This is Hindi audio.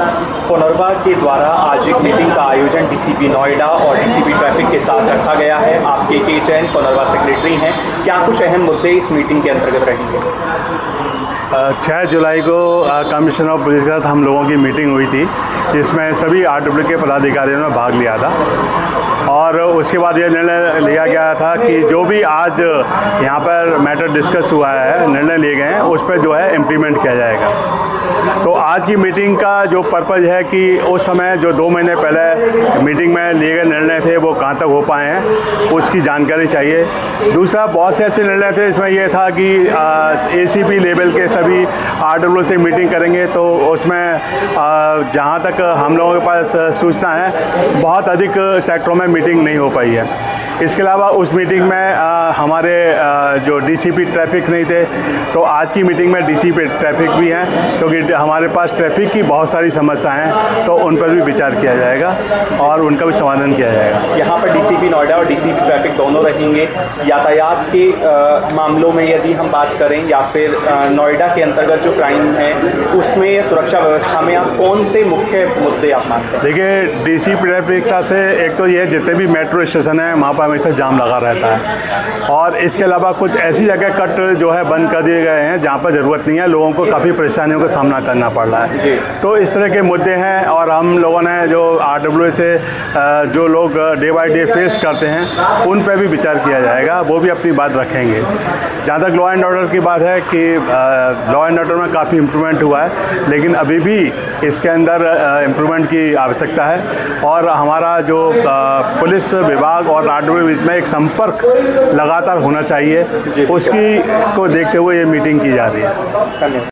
विभाग के द्वारा आज एक मीटिंग का आयोजन डीसीपी नोएडा और डीसीपी ट्रैफ़िक के साथ रखा गया है। आप के के जैन सेक्रेटरी हैं। क्या कुछ अहम मुद्दे इस मीटिंग के अंतर्गत रहेंगे? छः जुलाई को कमिश्नर ऑफ़ पुलिस के साथ हम लोगों की मीटिंग हुई थी, जिसमें सभी आर डब्ल्यू के पदाधिकारियों ने भाग लिया था। और उसके बाद ये निर्णय लिया गया था कि जो भी आज यहाँ पर मैटर डिस्कस हुआ है, निर्णय लिए गए हैं, उस पर जो है इम्प्लीमेंट किया जाएगा। तो आज की मीटिंग का जो पर्पज़ है कि उस समय जो दो महीने पहले मीटिंग में लिए गए निर्णय थे वो कहाँ तक हो पाए हैं उसकी जानकारी चाहिए। दूसरा बहुत से ऐसे निर्णय थे इसमें यह था कि ए सी पी लेवल के सभी आर डब्ल्यू से मीटिंग करेंगे तो उसमें जहाँ तक हम लोगों के पास सूचना है बहुत अधिक सेक्टरों में मीटिंग नहीं हो पाई है। इसके अलावा उस मीटिंग में आ, हमारे आ, जो डीसीपी ट्रैफ़िक नहीं थे तो आज की मीटिंग में डीसीपी ट्रैफ़िक भी हैं क्योंकि हमारे पास ट्रैफ़िक की बहुत सारी समस्याएँ हैं तो उन पर भी विचार किया जाएगा और उनका भी समाधान किया जाएगा। यहाँ पर डीसीपी नोएडा और डीसीपी ट्रैफ़िक दोनों रहेंगे। यातायात के मामलों में यदि हम बात करें या फिर नोएडा के अंतर्गत जो क्राइम है उसमें सुरक्षा व्यवस्था में आप कौन से मुख्य मुद्दे आप मानते हैं देखिए डी सी ट्रैफ़िक हिसाब से एक तो ये जितने भी मेट्रो स्टेशन हैं वहाँ पर हमेशा जाम लगा रहता है। और इसके अलावा कुछ ऐसी जगह कट जो है बंद कर दिए गए हैं जहाँ पर ज़रूरत नहीं है। लोगों को काफ़ी परेशानियों का सामना करना पड़ रहा है। तो इस तरह के मुद्दे हैं और हम लोगों ने जो आर डब्ल्यू से जो लोग डे बाई डे फेस करते हैं उन पर भी विचार किया जाएगा। वो भी अपनी बात रखेंगे। जहाँ तक लॉ एंड ऑर्डर की बात है कि लॉ एंड ऑर्डर में काफ़ी इम्प्रूवमेंट हुआ है लेकिन अभी भी इसके अंदर इम्प्रूवमेंट की आवश्यकता है। और हमारा जो पुलिस विभाग और आर डब्ल्यू बीच में एक संपर्क लगातार होना चाहिए। उसकी को देखते हुए ये मीटिंग की जा रही है।